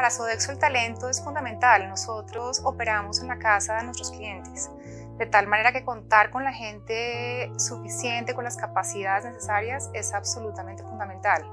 Para Sodexo el talento es fundamental. Nosotros operamos en la casa de nuestros clientes, de tal manera que contar con la gente suficiente, con las capacidades necesarias, es absolutamente fundamental.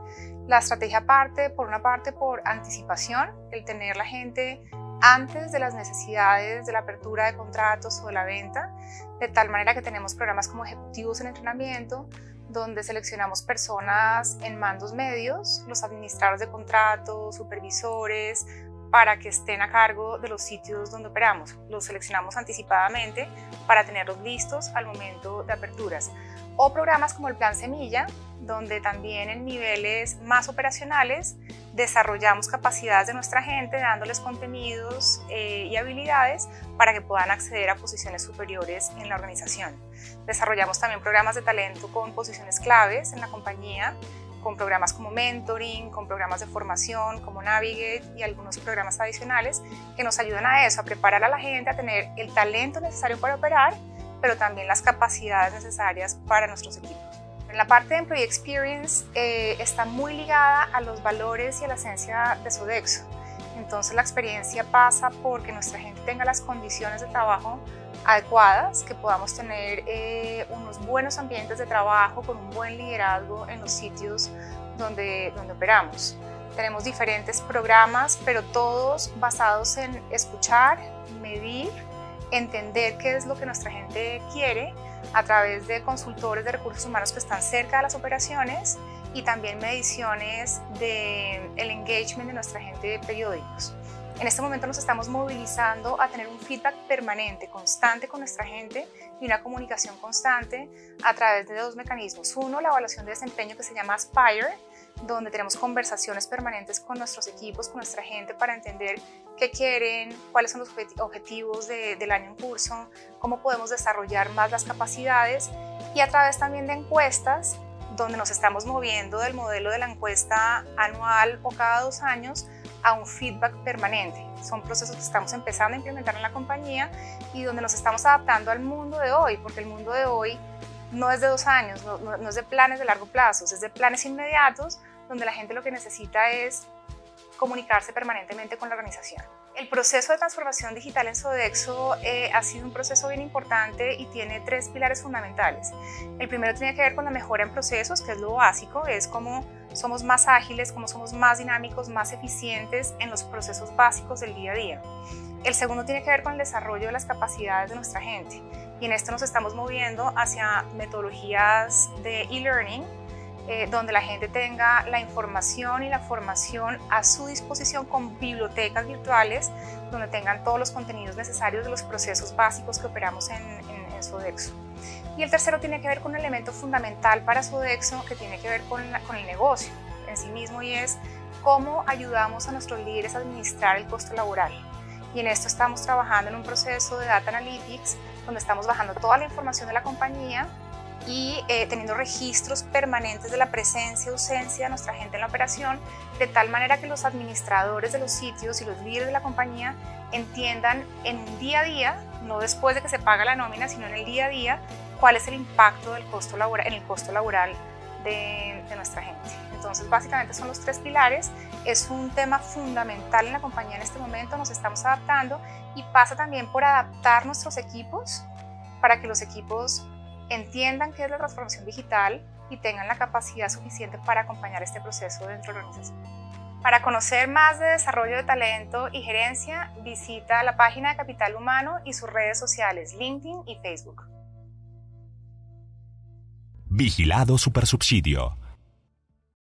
La estrategia parte, por una parte, por anticipación, el tener la gente antes de las necesidades de la apertura de contratos o de la venta, de tal manera que tenemos programas como ejecutivos en entrenamiento, donde seleccionamos personas en mandos medios, los administradores de contratos, supervisores, para que estén a cargo de los sitios donde operamos. Los seleccionamos anticipadamente para tenerlos listos al momento de aperturas. O programas como el Plan Semilla, donde también en niveles más operacionales desarrollamos capacidades de nuestra gente, dándoles contenidos eh, y habilidades para que puedan acceder a posiciones superiores en la organización. Desarrollamos también programas de talento con posiciones claves en la compañía, con programas como mentoring, con programas de formación como Navigate y algunos programas adicionales que nos ayudan a eso, a preparar a la gente a tener el talento necesario para operar, pero también las capacidades necesarias para nuestros equipos. La parte de Employee Experience eh, está muy ligada a los valores y a la esencia de Sodexo. Entonces la experiencia pasa porque nuestra gente tenga las condiciones de trabajo adecuadas, que podamos tener eh, unos buenos ambientes de trabajo con un buen liderazgo en los sitios donde, donde operamos. Tenemos diferentes programas, pero todos basados en escuchar, medir, entender qué es lo que nuestra gente quiere a través de consultores de recursos humanos que están cerca de las operaciones y también mediciones del el engagement de nuestra gente de periódicos. En este momento nos estamos movilizando a tener un feedback permanente, constante con nuestra gente y una comunicación constante a través de dos mecanismos. Uno, la evaluación de desempeño que se llama Aspire, donde tenemos conversaciones permanentes con nuestros equipos, con nuestra gente para entender qué quieren, cuáles son los objetivos del año en curso, cómo podemos desarrollar más las capacidades y a través también de encuestas donde nos estamos moviendo del modelo de la encuesta anual o cada dos años a un feedback permanente. Son procesos que estamos empezando a implementar en la compañía y donde nos estamos adaptando al mundo de hoy, porque el mundo de hoy no es de dos años, no, es de planes de largo plazo, es de planes inmediatos, donde la gente lo que necesita es comunicarse permanentemente con la organización. El proceso de transformación digital en Sodexo eh, ha sido un proceso bien importante y tiene tres pilares fundamentales. El primero tiene que ver con la mejora en procesos, que es lo básico, es cómo somos más ágiles, cómo somos más dinámicos, más eficientes en los procesos básicos del día a día. El segundo tiene que ver con el desarrollo de las capacidades de nuestra gente y en esto nos estamos moviendo hacia metodologías de e-learning eh, donde la gente tenga la información y la formación a su disposición con bibliotecas virtuales, donde tengan todos los contenidos necesarios de los procesos básicos que operamos en, en, Sodexo. Y el tercero tiene que ver con un elemento fundamental para Sodexo que tiene que ver con, con el negocio en sí mismo y es cómo ayudamos a nuestros líderes a administrar el costo laboral. Y en esto estamos trabajando en un proceso de Data Analytics, donde estamos bajando toda la información de la compañía y eh, teniendo registros permanentes de la presencia, ausencia de nuestra gente en la operación, de tal manera que los administradores de los sitios y los líderes de la compañía entiendan en el día a día, no después de que se paga la nómina, sino en el día a día, cuál es el impacto del costo laboral, en el costo laboral de nuestra gente. Entonces, básicamente son los tres pilares. Es un tema fundamental en la compañía en este momento, nos estamos adaptando y pasa también por adaptar nuestros equipos para que los equipos entiendan qué es la transformación digital y tengan la capacidad suficiente para acompañar este proceso dentro de la organización. Para conocer más de desarrollo de talento y gerencia, visita la página de Capital Humano y sus redes sociales LinkedIn y Facebook. Vigilado Supersubsidio.